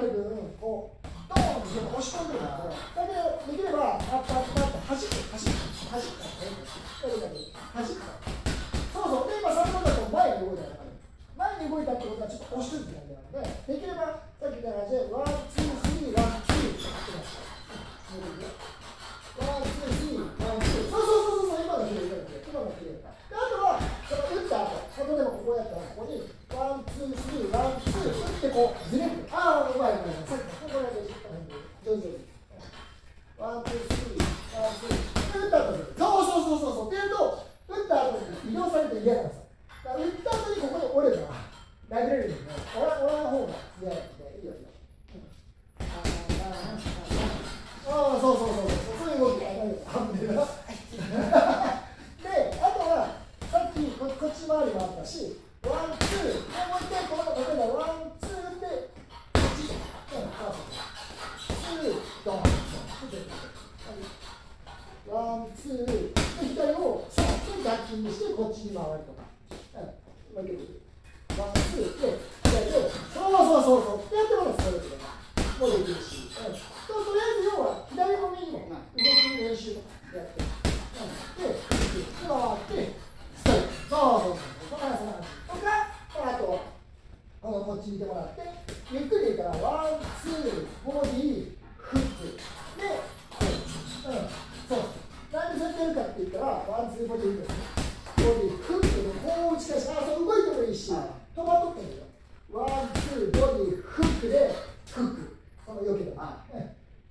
ある分こうドーンって押し込んでるんですよだけどできればアッパーアッパーって弾く弾く弾くからね弾くからそうそうで今先ほどだと前に動いたから前に動いたってことはちょっと押してるって感じなのでできればさっき言った感じでワンツースリーワンツーってワンツースリーワンツーそうそうそうそう今の綺麗今の綺麗今の綺麗であとはその打った後例えばここやったらここにワンツースリーワンツー打ってこうずれるああうまいうまいさっきここだけ上手上手ワンツースリーワンツー打った後にそうそうそうそうそうっていうと打った後に移動されて嫌なんですよだから打った後にここにおれたら殴れるんでおらおらない方が嫌なんでいいよいいよああそうそうそうそう。そういう動き。半分でなであとはさっきここっち回りもあったしワンツーもう一回この例えばワンツーでこっちうんそうそうツードンワンツー。っと逆にしてこっちに回るとかうん負けてるワンツーで左でそうそうそうそうってやってもらうそうですよもうできるし、うん、ととりあえず要は左も右も動き練習とかやって、うん、で、回って、ストイック、そうそうそう、そんなそんな感じ。とか、あと、このこっち見てもらって、ゆっくりでいいから、ワン、ツー、ボディ、フック、で、こう、うん、そうなんでそうやってやるかって言ったら、ワン、ツー、ボディ、フック、ボディ、フッこう打ち返し、あ、そう動いてもいいし、止まっとってもいいよ。ワン、ツー、ボディ、フックで、フック。そのよけた。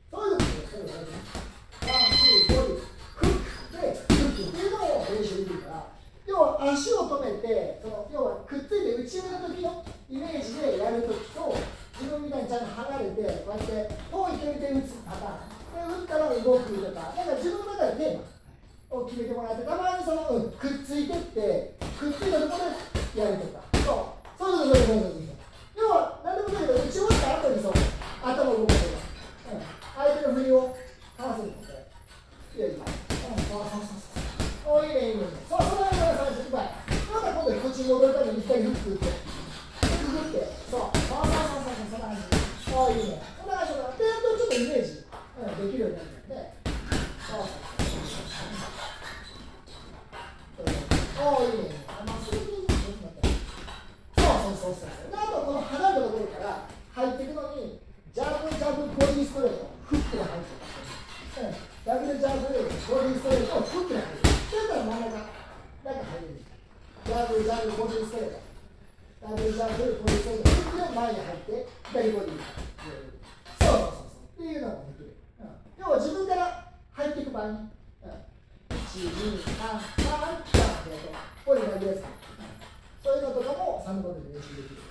そういうことですよ、そういうことワン、ツー、ボディ、フックで、フックっていうのを練習できるから、要は足を止めて、その要はくっついて打ち上げる時のイメージでやるときと、自分みたいにちゃんと離れて、こうやって遠い距離で打つパターン。で、打ったら動くとか、だから自分の中でテーマを決めてもらって、たまにその、うん、くっついてって、くっついたところでやるとか。そう。そういう、そういう、そういうこと。要は、何でもいいけど、打ち終わった後にそう、頭を動かせば。うん、相手の振りを合わせることで。いやいや。うん、そうそうそう。おいいね、いいね。そう、それは最初、うまい。また今度、こっちに戻るために一回フック打って。くぐって。そう。そうそうそうそう、そんな感じ。おいいね。そんな感じで、やっとちょっとイメージ、うん、できるようになるんで。そうそう。おいいね。あ、まあ、それでいいね。そうそうそうそう。で、あと、この離れたところから入っていくのに、ジャブジャブボディストレート、フックが入ってる。うん、ダブルジャブボディストレート、フックが入ってる。だから真ん中、中入る。ジャブジャブボディストレート。ダブルジャブボディストレート、フックで前に入って、左ボディにそうそうそうそう。っていうのができる。うん、要は自分から入っていく場合に、うん、1、2、3、3、3ってやると、これがいいですか、うん。そういうのとかも3度で練習できる。